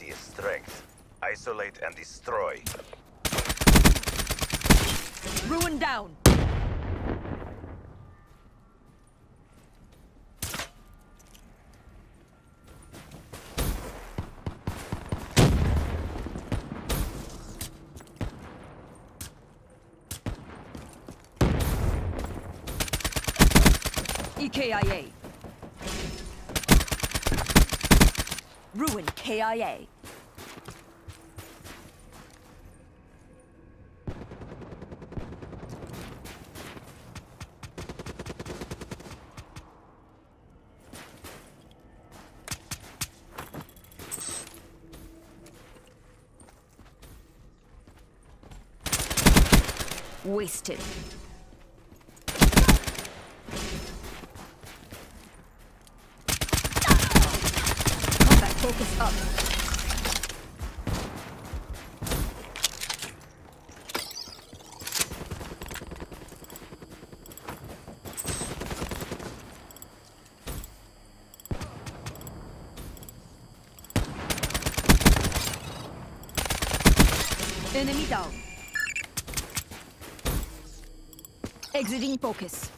Unity is strength. Isolate and destroy. Ruin down. EKIA. Ruin KIA. Wasted. Combat focus up. Enemy down. Exiting focus.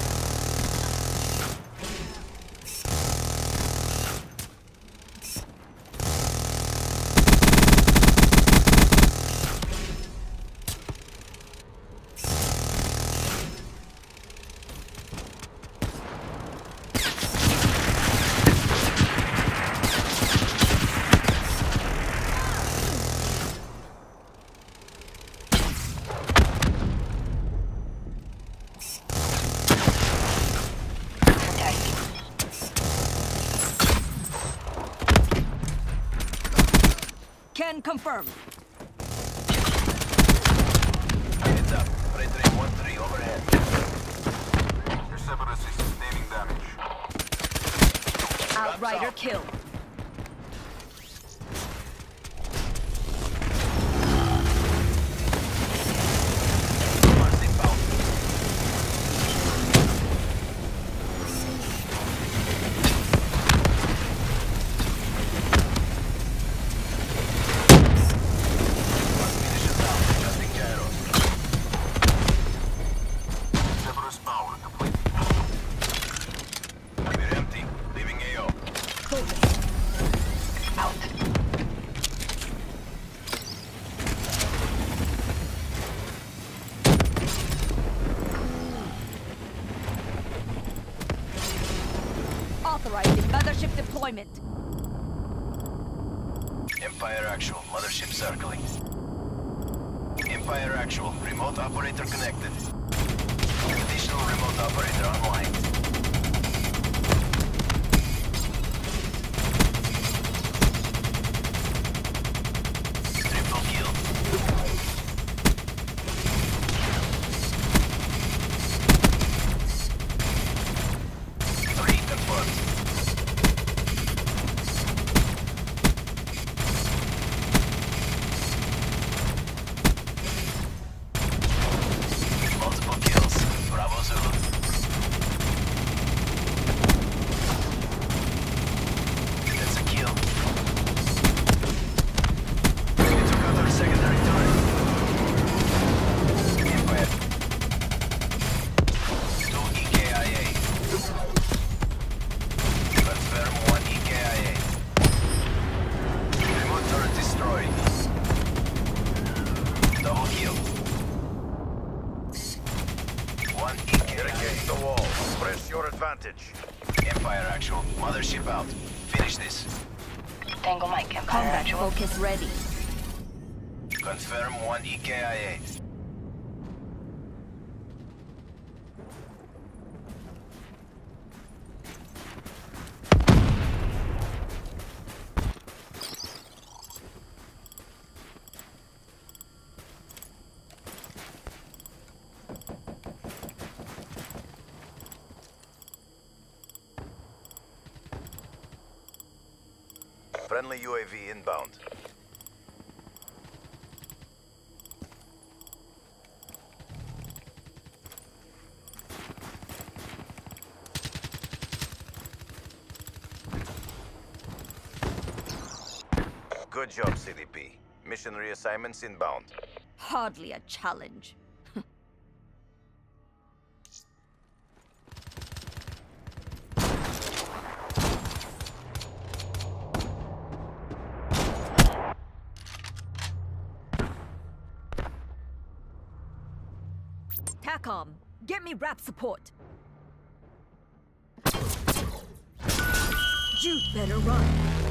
Can confirm. Heads up. Predator 1-3 overhead. Cerberus is sustaining damage. Outrider up. Deployment. Empire Actual. Mothership circling. Empire Actual. Remote operator connected. Additional remote operator online. Advantage. Empire actual. Mothership out. Finish this. Tango Mike, Empire Combat Actual. focus ready. Confirm one EKIA. Friendly UAV inbound. Good job, CDP. Mission reassignments inbound. Hardly a challenge. TACOM, get me rap support. You'd better run.